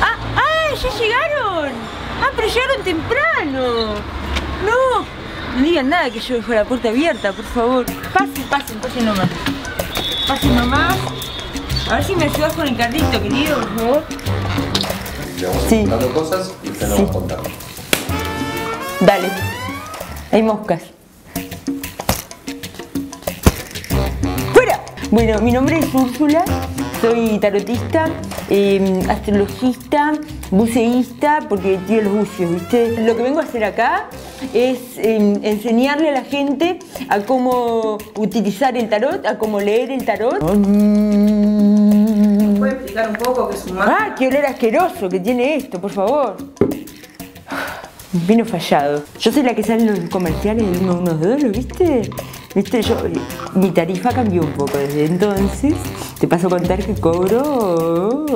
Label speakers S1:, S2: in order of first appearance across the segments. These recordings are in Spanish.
S1: ¡Ah! ¡Ah! ¡Ya llegaron! ¡Ah, pero llegaron temprano! ¡No! No digan nada que yo dejo la puerta abierta, por favor. Pasen, pasen, pasen nomás. Pasen nomás. A ver si me ayudas con el carrito, querido, por favor.
S2: Le vamos
S1: Sí.
S2: contando cosas y usted nos
S1: Sí.
S2: va a contar.
S1: Dale. Hay moscas. ¡Fuera! Bueno, mi nombre es Úrsula, soy tarotista, eh, astrologista, buceísta, porque tiro los buceos, ¿viste? Lo que vengo a hacer acá es eh, enseñarle a la gente a cómo utilizar el tarot, a cómo leer el tarot.
S3: ¿Puede explicar un poco qué es un mago?
S1: ¡Ah, qué olor asqueroso que tiene esto, por favor! Vino fallado. Yo soy la que sale en los comerciales de uno, unos dos, ¿lo viste? Viste, yo, mi tarifa cambió un poco desde entonces. Te paso a contar que cobro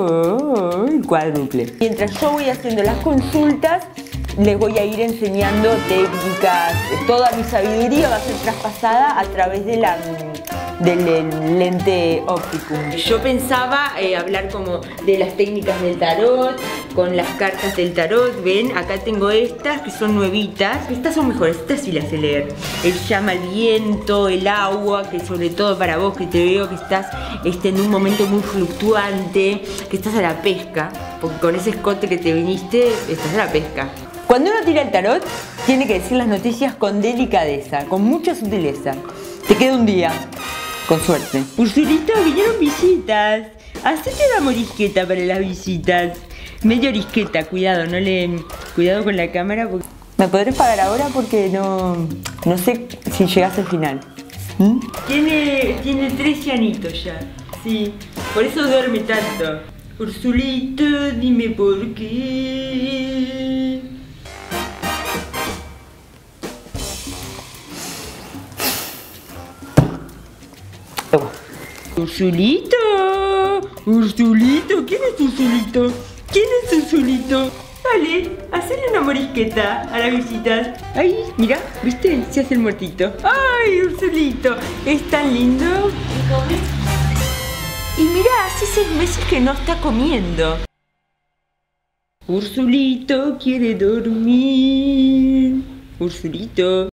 S1: el cuádruple. Mientras yo voy haciendo las consultas, les voy a ir enseñando técnicas. Toda mi sabiduría va a ser traspasada a través de la, del el lente óptico. Yo pensaba eh, hablar como de las técnicas del tarot, con las cartas del tarot. Ven, acá tengo estas que son nuevitas. Estas son mejores, estas sí las sé leer. El llama el viento, el agua, que sobre todo para vos que te veo que estás este, en un momento muy fluctuante, que estás a la pesca, porque con ese escote que te viniste, estás a la pesca. Cuando uno tira el tarot, tiene que decir las noticias con delicadeza, con mucha sutileza. Te queda un día, con suerte. Ursulito, vinieron visitas. Hacete una morisqueta para las visitas. Medio orisqueta, cuidado, no le. Cuidado con la cámara porque. ¿Me podrás pagar ahora? Porque no. No sé si llegas al final. ¿Mm? Tiene. Tiene 13 añitos ya. Sí. Por eso duerme tanto. Ursulito, dime por qué. Ursulito, Ursulito, ¿quién es Ursulito? ¿Quién es Ursulito? Vale, hacerle una morisqueta a la visita. Ay, mira, ¿viste? Se hace el muertito. Ay, Ursulito, es tan lindo. Y mira, hace seis meses que no está comiendo. Ursulito quiere dormir. Ursulito.